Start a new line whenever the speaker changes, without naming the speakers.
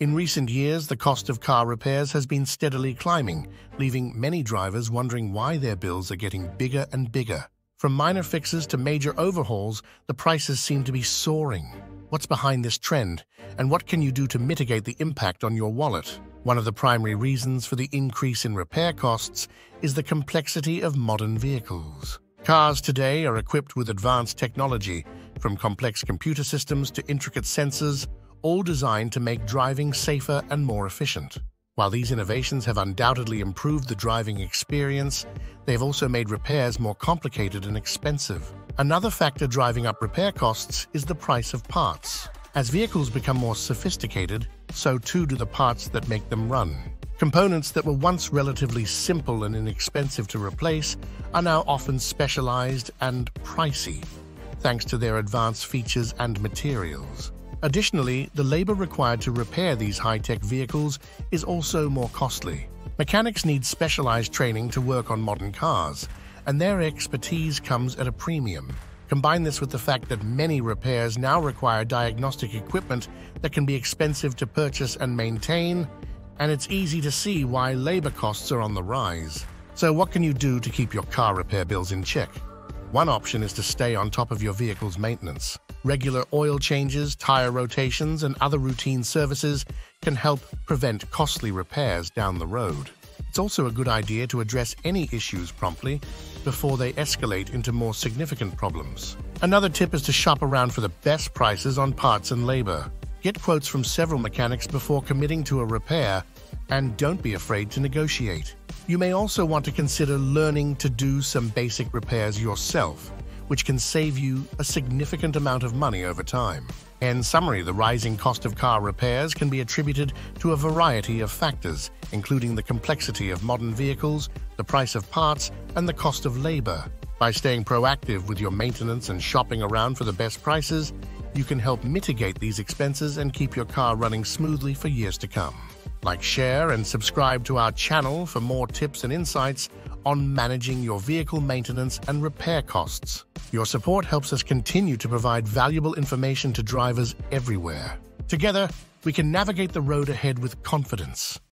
In recent years, the cost of car repairs has been steadily climbing, leaving many drivers wondering why their bills are getting bigger and bigger. From minor fixes to major overhauls, the prices seem to be soaring. What's behind this trend, and what can you do to mitigate the impact on your wallet? One of the primary reasons for the increase in repair costs is the complexity of modern vehicles. Cars today are equipped with advanced technology, from complex computer systems to intricate sensors, all designed to make driving safer and more efficient. While these innovations have undoubtedly improved the driving experience, they have also made repairs more complicated and expensive. Another factor driving up repair costs is the price of parts. As vehicles become more sophisticated, so too do the parts that make them run. Components that were once relatively simple and inexpensive to replace are now often specialized and pricey, thanks to their advanced features and materials. Additionally, the labor required to repair these high-tech vehicles is also more costly. Mechanics need specialized training to work on modern cars, and their expertise comes at a premium. Combine this with the fact that many repairs now require diagnostic equipment that can be expensive to purchase and maintain, and it's easy to see why labor costs are on the rise. So what can you do to keep your car repair bills in check? One option is to stay on top of your vehicle's maintenance. Regular oil changes, tire rotations, and other routine services can help prevent costly repairs down the road. It's also a good idea to address any issues promptly before they escalate into more significant problems. Another tip is to shop around for the best prices on parts and labor. Get quotes from several mechanics before committing to a repair, and don't be afraid to negotiate. You may also want to consider learning to do some basic repairs yourself which can save you a significant amount of money over time. In summary, the rising cost of car repairs can be attributed to a variety of factors, including the complexity of modern vehicles, the price of parts, and the cost of labor. By staying proactive with your maintenance and shopping around for the best prices, you can help mitigate these expenses and keep your car running smoothly for years to come. Like, share, and subscribe to our channel for more tips and insights on managing your vehicle maintenance and repair costs. Your support helps us continue to provide valuable information to drivers everywhere. Together, we can navigate the road ahead with confidence.